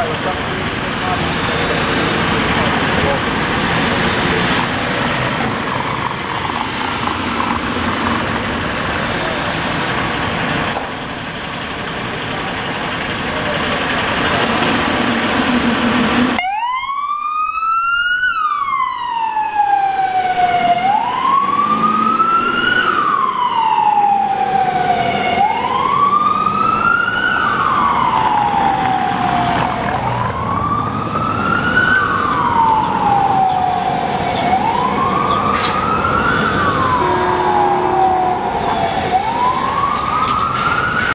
All right,